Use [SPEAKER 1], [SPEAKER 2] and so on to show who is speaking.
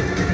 [SPEAKER 1] you